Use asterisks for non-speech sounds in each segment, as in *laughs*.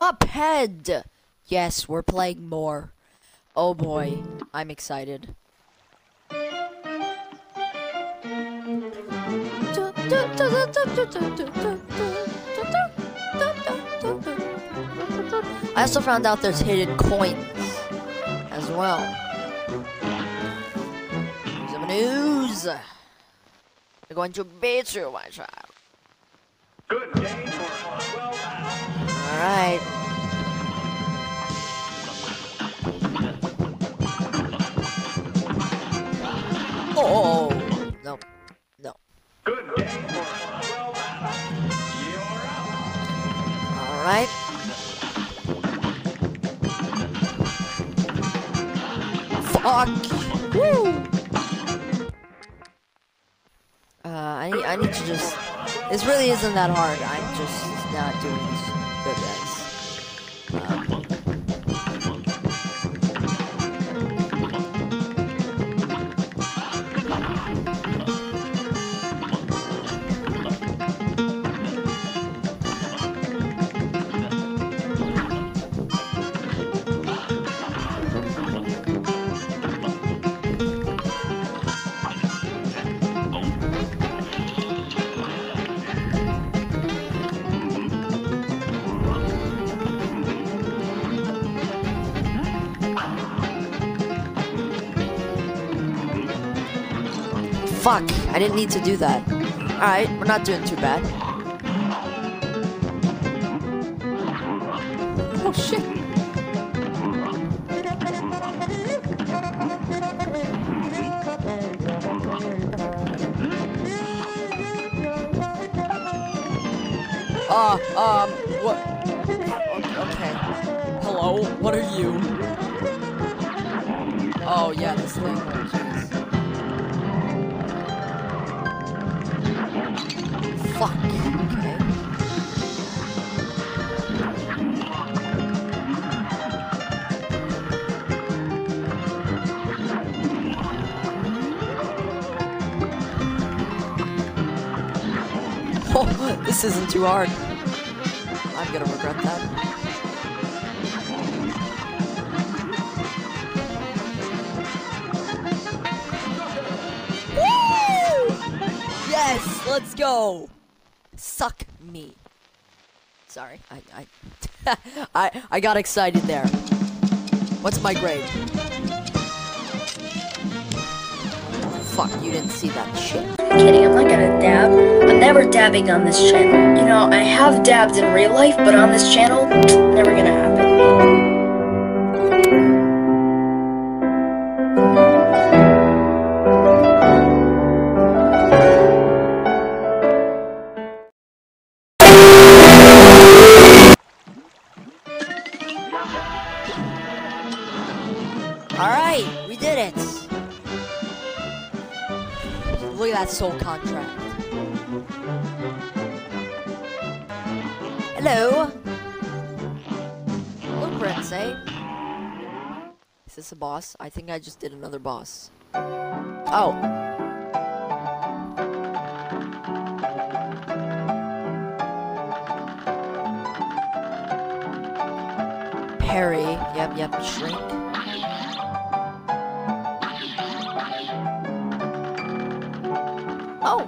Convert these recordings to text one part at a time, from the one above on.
Cuphead! Yes, we're playing more. Oh boy, I'm excited. I also found out there's hidden coins as well. Some news. We're going to beat you, my child. Good day for 12 hours. Alright. Oh no. No. For 12 hours. You're. Alright. Fuck. Woo. Uh, I need, I need to just. This really isn't that hard. I'm just not doing as Fuck, I didn't need to do that. Alright, we're not doing too bad. Oh shit. Uh, um, what? Okay. Hello, what are you? Oh, yeah, this thing. Jeez. Fuck. Oh, this isn't too hard. I'm gonna regret that. Yes, let's go. Suck me. Sorry, I I *laughs* I, I got excited there. What's my grade? Fuck, you didn't see that shit. I'm kidding, I'm not gonna dab. I'm never dabbing on this channel. You know, I have dabbed in real life, but on this channel, never Look at that soul contract. Hello. Prince, eh? Is this a boss? I think I just did another boss. Oh. Parry. Yep, yep, shrink. Oh.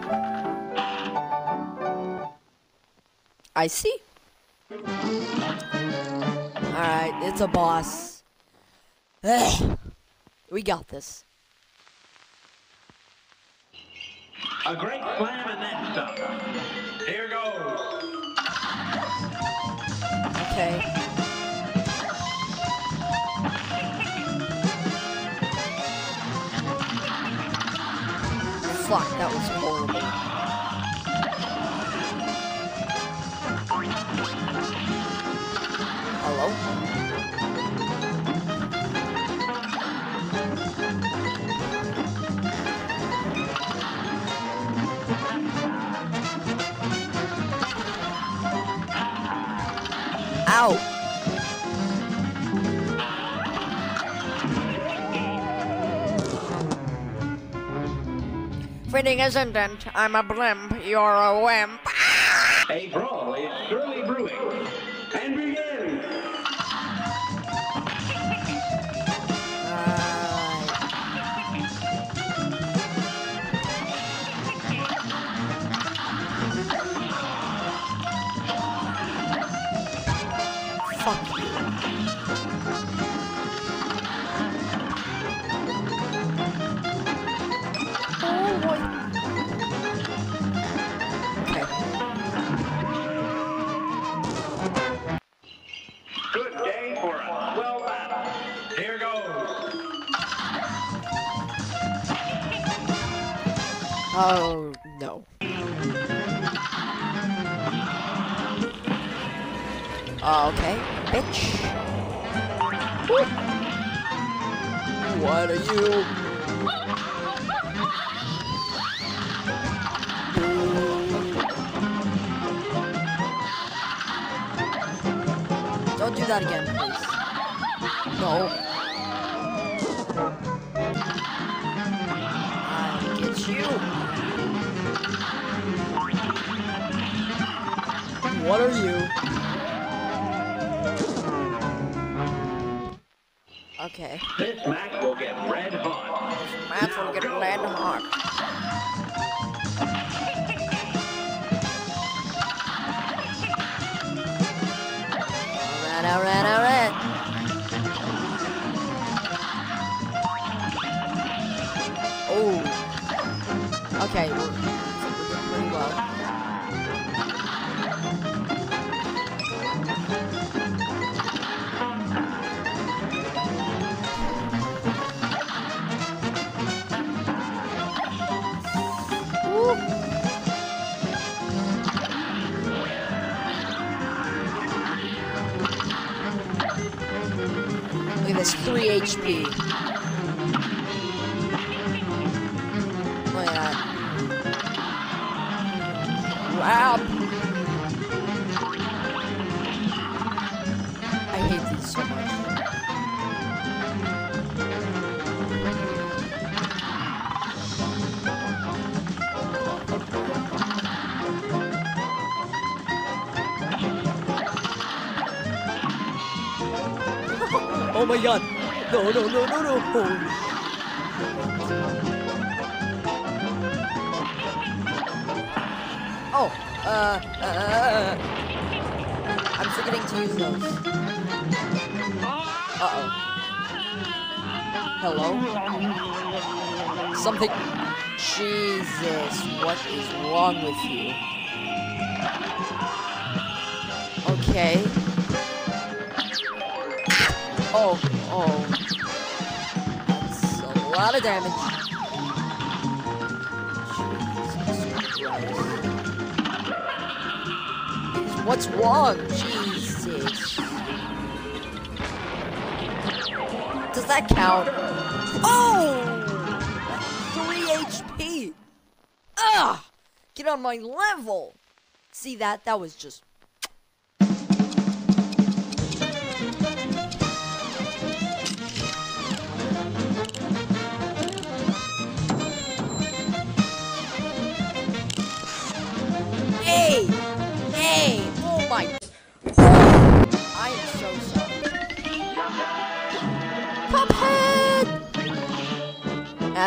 I see. Alright, it's a boss. Ugh. We got this. A great slam and then some. Here goes. Okay. Fuck, that was horrible. Hello? Ow! Fitting isn't it? I'm a blimp, you're a wimp. A brawl is surely brewing. And begin! Fuck you. Oh no. Okay, bitch. Woo. What are you? That again, please. No. I'll get you. What are you? Okay. This match will get red hot. Matt's gonna get red hard. HP. Look at that. Wow. I hate these so much. Oh my god. No, no, no, no, no. Oh, uh, uh, I'm forgetting to use those. Uh-oh. Hello? Something... Jesus, what is wrong with you? Okay. Oh, oh. A lot of damage. What's wrong? Jesus. Does that count? Oh! 3 HP! Ugh! Get on my level! See that? That was just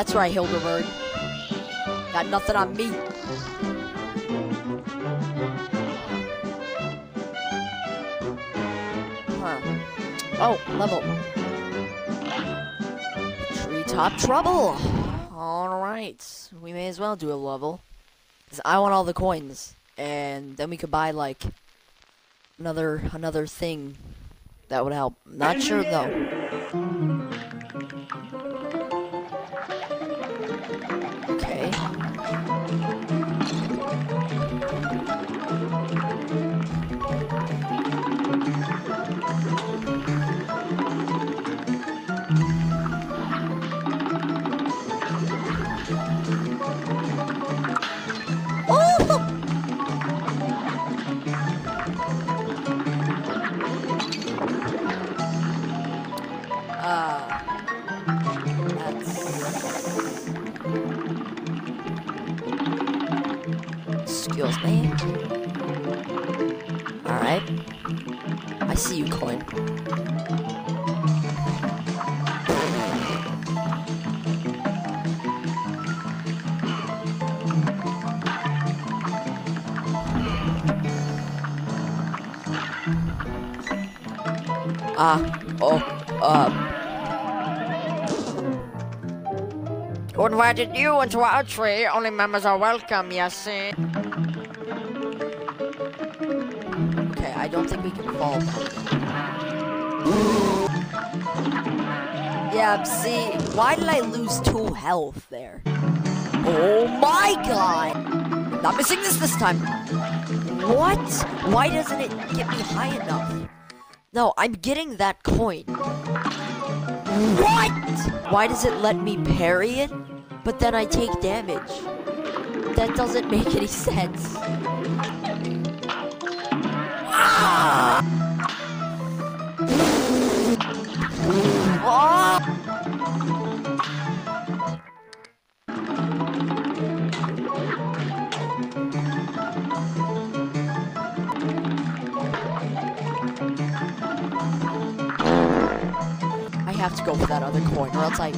That's right, Hilda Berg. Got nothing on me. Huh. Oh, level. Treetop Trouble. Alright. We may as well do a level. Cause I want all the coins, and then we could buy like another another thing that would help. Not sure though. That's... Excuse me. Alright. I see you, coin. Ah, oh, uh. Invited you into our tree? Only members are welcome, you see. Okay, I don't think we can fall. Yeah, see, why did I lose two health there? Oh my god! Not missing this this time. What? Why doesn't it get me high enough? No, I'm getting that coin. What? Why does it let me parry it, but then I take damage? That doesn't make any sense. I have to go for that other coin, or else I